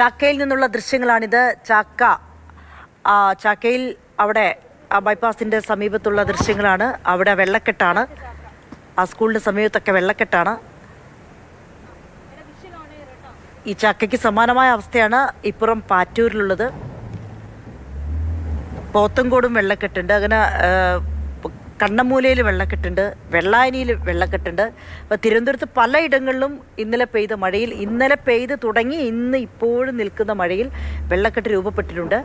ചാക്കയിൽ നിന്നുള്ള ദൃശ്യങ്ങളാണിത്. ചാക്ക ചാക്കയിൽ അവിടെ ബൈപ്പാസിന്റെ സമീപത്തുള്ള ദൃശ്യങ്ങളാണ്. അവിടെ വെള്ളക്കെട്ടാണ്. ആ സ്കൂളിന്റെ സമീപത്തൊക്കെ വെള്ളക്കെട്ടാണ്. ഈ ചക്കയ്ക്ക് സമാനമായ അവസ്ഥയാണ് ഇപ്പുറം പാറ്റൂരിലുള്ളത്. പോത്തങ്കോടും വെള്ളക്കെട്ടുണ്ട്. അങ്ങനെ കണ്ണമൂലയിൽ വെള്ളക്കെട്ടുണ്ട് വെള്ളായനിയിൽ വെള്ളക്കെട്ടുണ്ട്. അപ്പോൾ തിരുവനന്തപുരത്ത് പലയിടങ്ങളിലും ഇന്നലെ പെയ്ത മഴയിൽ ഇന്നലെ പെയ്ത് തുടങ്ങി ഇന്ന് ഇപ്പോഴും നിൽക്കുന്ന മഴയിൽ വെള്ളക്കെട്ട് രൂപപ്പെട്ടിട്ടുണ്ട്.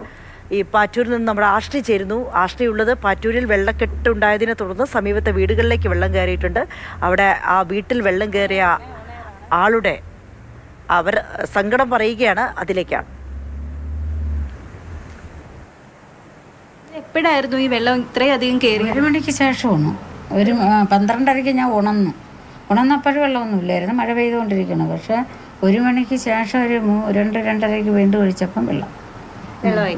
ഈ പാറ്റൂരിൽ നിന്ന് നമ്മുടെ ആഷ്ടി ചേരുന്നു. ആഷ്ടി ഉള്ളത് പാറ്റൂരിൽ വെള്ളക്കെട്ട് ഉണ്ടായതിനെ തുടർന്ന് സമീപത്തെ വീടുകളിലേക്ക് വെള്ളം കയറിയിട്ടുണ്ട്. അവിടെ ആ വീട്ടിൽ വെള്ളം കയറിയ ആളുടെ അവർ സങ്കടം പറയുകയാണ്. അതിലേക്കാണ്. എപ്പോഴായിരുന്നു ഈ വെള്ളം ഇത്രയധികം കയറി ഒരു മണിക്ക് ശേഷമാണ് ഒരു പന്ത്രണ്ടരയ്ക്ക് ഞാൻ ഉണന്നു. ഉണന്നപ്പോഴും വെള്ളമൊന്നുമില്ലായിരുന്നു. മഴ പെയ്തുകൊണ്ടിരിക്കണം പക്ഷെ ഒരു മണിക്ക് ശേഷം ഒരു രണ്ട് രണ്ടരയ്ക്ക് വീണ്ടും ഒഴിച്ചപ്പം വെള്ളം. വെള്ളമായി.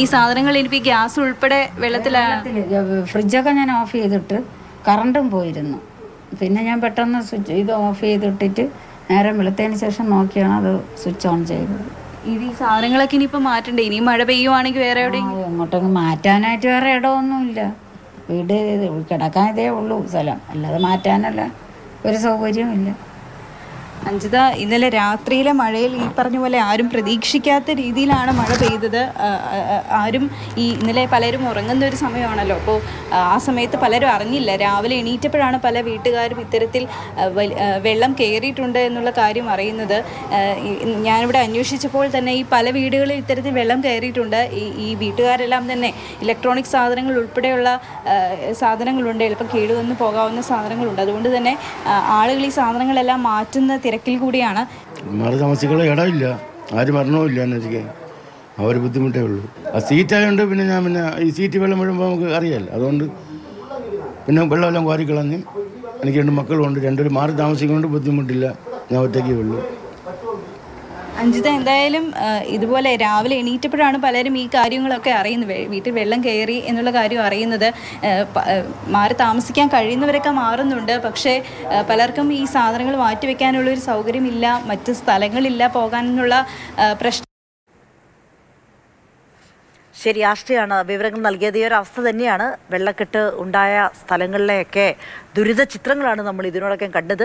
ഈ സാധനങ്ങൾ ഇനിയിപ്പോ ഗ്യാസ് ഉൾപ്പെടെ വെള്ളത്തിലാണ് വെള്ളത്തിൽ ഫ്രിഡ്ജൊക്കെ ഞാൻ ഓഫ് ചെയ്തിട്ട് കറണ്ടും പോയിരുന്നു. പിന്നെ ഞാൻ പെട്ടെന്ന് സ്വിച്ച് ഇത് ഓഫ് ചെയ്തിട്ടിട്ട് നേരം വെളുത്തതിന് ശേഷം നോക്കിയാണ് അത് സ്വിച്ച് ഓൺ ചെയ്തത്. ഇത് ഈ സാധനങ്ങളൊക്കെ ഇനിയിപ്പോ മാറ്റണ്ടേ? ഇനി മഴ പെയ്യുവാണെങ്കിൽ വേറെ എവിടെ? ആ, മാറ്റാനായിട്ട് വേറെ ഇടമൊന്നുമില്ല. വീട് കിടക്കാൻ ഇതേ ഉള്ളൂ സ്ഥലം. അല്ലാതെ മാറ്റാനല്ല ഒരു സൗകര്യമില്ല അഞ്ജിത ഇന്നലെ രാത്രിയിലെ മഴയിൽ ഈ പറഞ്ഞ പോലെ ആരും പ്രതീക്ഷിക്കാത്ത രീതിയിലാണ് മഴ പെയ്തത്. ആരും ഈ ഇന്നലെ പലരും ഉറങ്ങുന്ന ഒരു സമയമാണല്ലോ. അപ്പോൾ ആ സമയത്ത് പലരും അറിഞ്ഞില്ല. രാവിലെ എണീറ്റപ്പോഴാണ് പല വീട്ടുകാരും ഇത്തരത്തിൽ വെള്ളം കയറിയിട്ടുണ്ട് എന്നുള്ള കാര്യം അറിയുന്നത്. ഞാനിവിടെ അന്വേഷിച്ചപ്പോൾ തന്നെ ഈ പല വീടുകളിൽ ഇത്തരത്തിൽ വെള്ളം കയറിയിട്ടുണ്ട്. ഈ ഈ വീട്ടുകാരെല്ലാം തന്നെ ഇലക്ട്രോണിക് സാധനങ്ങൾ ഉൾപ്പെടെയുള്ള സാധനങ്ങളുണ്ട്. എളുപ്പം കേടുവന്ന് പോകാവുന്ന സാധനങ്ങളുണ്ട്. അതുകൊണ്ട് തന്നെ ആളുകൾ ഈ സാധനങ്ങളെല്ലാം മാറ്റുന്ന തിരക്കിൽ കൂടിയാണ്. മാറി താമസിക്കാനുള്ള ഇടമില്ല. ആരും മരണവുമില്ല എന്നുവെച്ചാൽ ആ ഒരു ബുദ്ധിമുട്ടേ ഉള്ളൂ. ആ സീറ്റായതുകൊണ്ട് പിന്നെ ഞാൻ പിന്നെ ഈ സീറ്റ് വെള്ളം വീഴുമ്പോൾ നമുക്ക് അറിയാമല്ലോ അതുകൊണ്ട് പിന്നെ വെള്ളമെല്ലാം കോരിക്കളഞ്ഞ് എനിക്ക് രണ്ട് മക്കളുണ്ട്. രണ്ടുപേരും മാറി താമസിക്കുന്നതുകൊണ്ട് ബുദ്ധിമുട്ടില്ല. ഞാൻ ഒറ്റയ്ക്കേ ഉള്ളൂ. അഞ്ജിത എന്തായാലും ഇതുപോലെ രാവിലെ എണീറ്റപ്പോഴാണ് പലരും ഈ കാര്യങ്ങളൊക്കെ അറിയുന്നത്. വീട്ടിൽ വെള്ളം കയറി എന്നുള്ള കാര്യം അറിയുന്നത്. മാറി താമസിക്കാൻ കഴിയുന്നവരൊക്കെ മാറുന്നുണ്ട്. പക്ഷേ പലർക്കും ഈ സാധനങ്ങൾ മാറ്റിവെക്കാനുള്ള ഒരു സൗകര്യമില്ല. മറ്റ് സ്ഥലങ്ങളില്ല പോകാനുള്ള പ്രശ്നം. ശരി ആഷ്ടിയാണ് വിവരങ്ങൾ നൽകിയത്. ഈ ഒരു അവസ്ഥ തന്നെയാണ് വെള്ളക്കെട്ട് ഉണ്ടായ സ്ഥലങ്ങളിലെയൊക്കെ ദുരിത ചിത്രങ്ങളാണ് നമ്മൾ ഇതിനോടൊക്കെ കണ്ടത്.